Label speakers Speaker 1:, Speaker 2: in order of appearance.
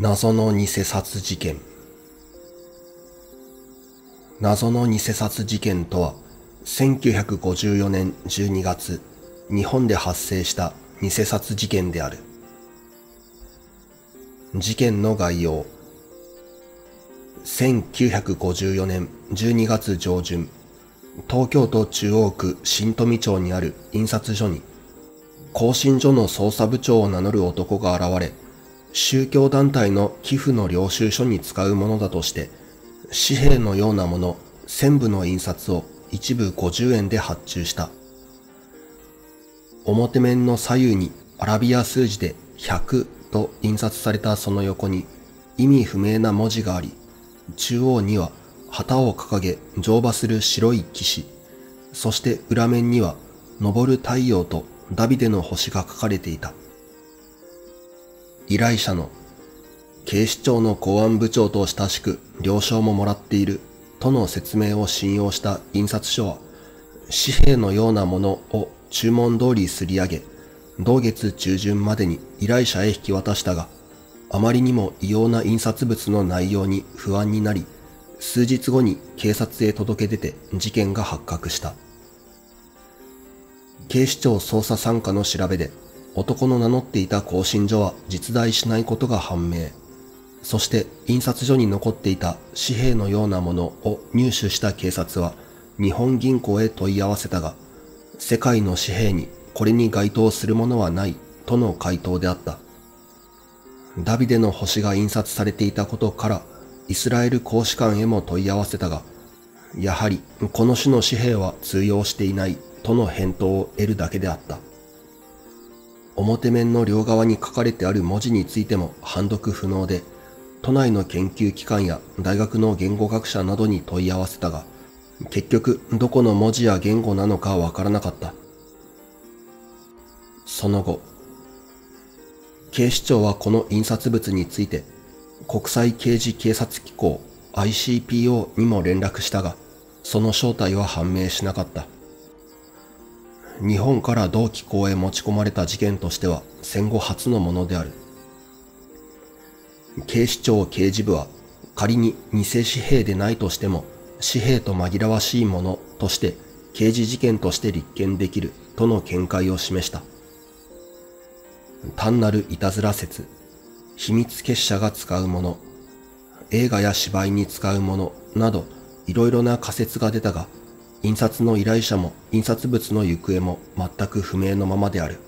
Speaker 1: 謎の偽札事件。謎の偽札事件とは1954年12月日本で発生した偽札事件である。事件の概要。1954年12月上旬東京都中央区新富町にある印刷所に更新所の捜査部長を名乗る男が現れ宗教団体の寄付の領収書に使うものだとして、紙幣のようなもの1000部の印刷を一部50円で発注した。表面の左右にアラビア数字で100と印刷されたその横に意味不明な文字があり、中央には旗を掲げ乗馬する白い騎士、そして裏面には昇る太陽とダビデの星が書かれていた。依頼者の警視庁の公安部長と親しく了承ももらっているとの説明を信用した印刷所は紙幣のようなものを注文通りすり上げ同月中旬までに依頼者へ引き渡したがあまりにも異様な印刷物の内容に不安になり数日後に警察へ届け出て事件が発覚した。警視庁捜査参加の調べで男の名乗っていた更新所は実在しないことが判明。そして印刷所に残っていた紙幣のようなものを入手した警察は日本銀行へ問い合わせたが、世界の紙幣にこれに該当するものはないとの回答であった。ダビデの星が印刷されていたことからイスラエル公使館へも問い合わせたが、やはりこの種の紙幣は通用していないとの返答を得るだけであった。表面の両側に書かれてある文字についても判読不能で、都内の研究機関や大学の言語学者などに問い合わせたが、結局どこの文字や言語なのかわからなかった。その後、警視庁はこの印刷物について、国際刑事警察機構 ICPO にも連絡したが、その正体は判明しなかった。日本から同機構へ持ち込まれた事件としては戦後初のものである。警視庁刑事部は仮に偽紙幣でないとしても紙幣と紛らわしいものとして刑事事件として立件できるとの見解を示した。単なるいたずら説、秘密結社が使うもの、映画や芝居に使うものなどいろいろな仮説が出たが印刷の依頼者も印刷物の行方も全く不明のままである。